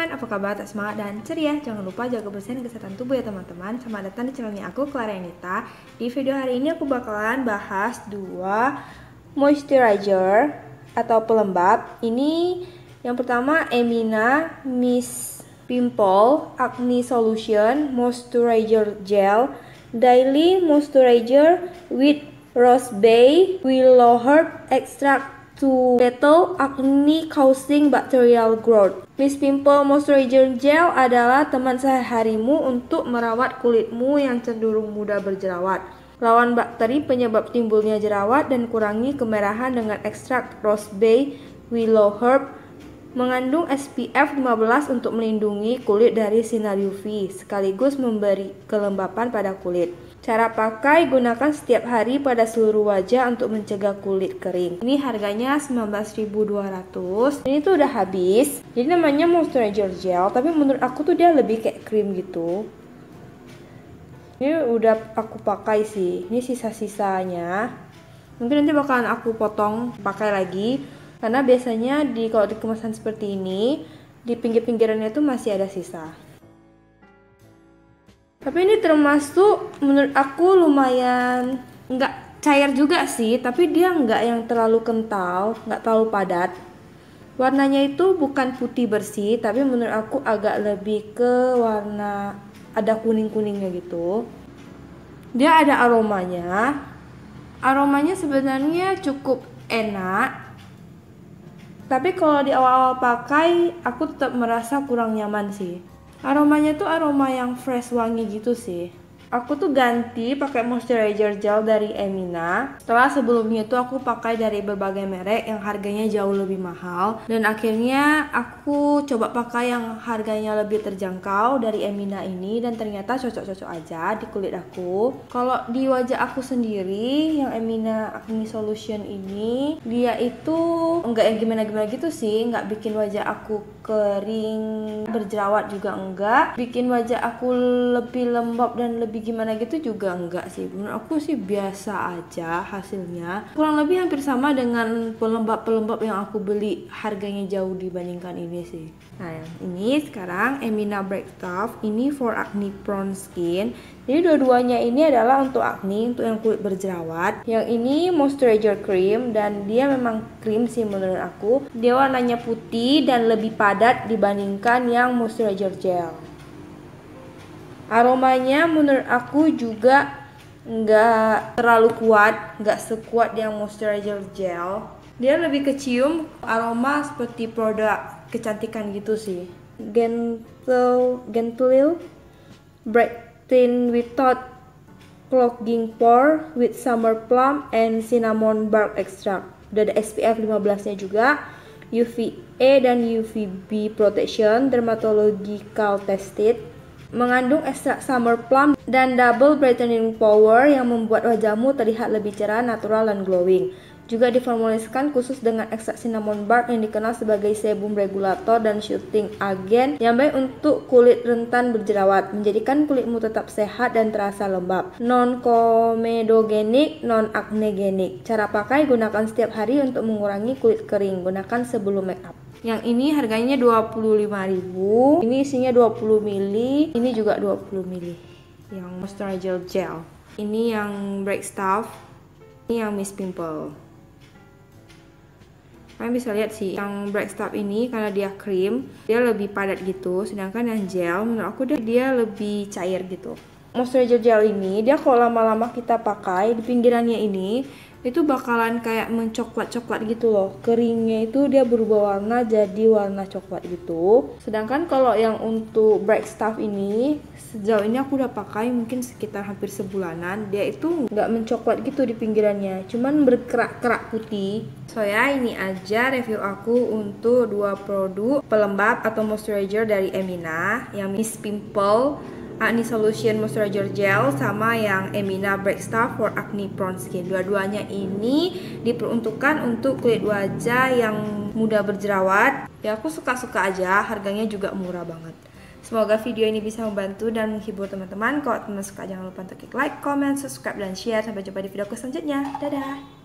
teman-teman, apa kabar? Tak semangat dan ceria. Jangan lupa jaga kebersihan dan kesehatan tubuh ya teman-teman. Selamat datang di channelnya aku, Clara Yanita. Di video hari ini aku bakalan bahas dua moisturizer atau pelembab. Ini yang pertama Emina Miss Pimple Acne Solution Moisturizer Gel Daily Moisturizer with Rose Bay Willow Herb Extract to battle acne causing bacterial growth. Miss Pimple Moisturizer Gel adalah teman sehari-harimu untuk merawat kulitmu yang cenderung mudah berjerawat. Lawan bakteri penyebab timbulnya jerawat dan kurangi kemerahan dengan ekstrak rose bay, willow herb, mengandung SPF 15 untuk melindungi kulit dari sinar UV sekaligus memberi kelembapan pada kulit. Cara pakai gunakan setiap hari pada seluruh wajah untuk mencegah kulit kering. Ini harganya 19.200. Ini tuh udah habis. Jadi namanya moisturizer gel, tapi menurut aku tuh dia lebih kayak krim gitu. Ini udah aku pakai sih. Ini sisa-sisanya. Mungkin nanti bakalan aku potong pakai lagi karena biasanya di kalau di kemasan seperti ini di pinggir-pinggirannya tuh masih ada sisa. Tapi ini termasuk menurut aku lumayan nggak cair juga sih, tapi dia nggak yang terlalu kental, nggak terlalu padat. Warnanya itu bukan putih bersih, tapi menurut aku agak lebih ke warna ada kuning-kuningnya gitu. Dia ada aromanya. Aromanya sebenarnya cukup enak. Tapi kalau di awal-awal pakai, aku tetap merasa kurang nyaman sih. Aromanya tuh aroma yang fresh wangi gitu sih. Aku tuh ganti pakai moisturizer gel dari Emina. Setelah sebelumnya tuh aku pakai dari berbagai merek yang harganya jauh lebih mahal dan akhirnya aku coba pakai yang harganya lebih terjangkau dari Emina ini dan ternyata cocok-cocok aja di kulit aku. Kalau di wajah aku sendiri yang Emina Acne Solution ini dia itu enggak yang gimana-gimana gitu sih, enggak bikin wajah aku kering, berjerawat juga enggak, bikin wajah aku lebih lembab dan lebih gimana gitu juga enggak sih. Menurut aku sih biasa aja hasilnya. Kurang lebih hampir sama dengan pelembab-pelembab yang aku beli harganya jauh dibandingkan ini sih. Nah yang ini sekarang Emina Break Stuff ini for acne prone skin. Jadi dua-duanya ini adalah untuk acne untuk yang kulit berjerawat. Yang ini moisturizer cream dan dia memang cream sih menurut aku. Dia warnanya putih dan lebih padat dibandingkan yang moisturizer gel aromanya menurut aku juga nggak terlalu kuat nggak sekuat yang moisturizer gel. Dia lebih kecium aroma seperti produk kecantikan gitu sih. Gentle gentle brighten without clogging pore with summer plum and cinnamon bark extract. Udah ada SPF 15 nya juga UVA dan UVB protection dermatological tested mengandung ekstrak summer plum dan double brightening power yang membuat wajahmu terlihat lebih cerah, natural, dan glowing. Juga diformulasikan khusus dengan ekstrak cinnamon bark yang dikenal sebagai sebum regulator dan shooting agen yang baik untuk kulit rentan berjerawat, menjadikan kulitmu tetap sehat dan terasa lembab. Non komedogenik, non acnegenik. Cara pakai gunakan setiap hari untuk mengurangi kulit kering. Gunakan sebelum make up. Yang ini harganya 25.000. Ini isinya 20 ml, ini juga 20 ml. Yang moisturizer gel. Ini yang break stuff. Ini yang Miss Pimple kalian bisa lihat sih yang break stuff ini karena dia krim dia lebih padat gitu sedangkan yang gel menurut aku dia, dia lebih cair gitu moisturizer gel ini dia kalau lama-lama kita pakai di pinggirannya ini itu bakalan kayak mencoklat-coklat gitu loh. Keringnya itu dia berubah warna jadi warna coklat gitu. Sedangkan kalau yang untuk break stuff ini sejauh ini aku udah pakai mungkin sekitar hampir sebulanan. Dia itu nggak mencoklat gitu di pinggirannya. Cuman berkerak-kerak putih. So ya ini aja review aku untuk dua produk pelembab atau moisturizer dari Emina yang Miss Pimple Acne Solution Moisturizer Gel sama yang Emina Break Stuff for Acne Prone Skin. Dua-duanya ini diperuntukkan untuk kulit wajah yang mudah berjerawat. Ya aku suka-suka aja, harganya juga murah banget. Semoga video ini bisa membantu dan menghibur teman-teman. Kalau teman-teman suka jangan lupa untuk klik like, comment, subscribe, dan share. Sampai jumpa di video selanjutnya. Dadah!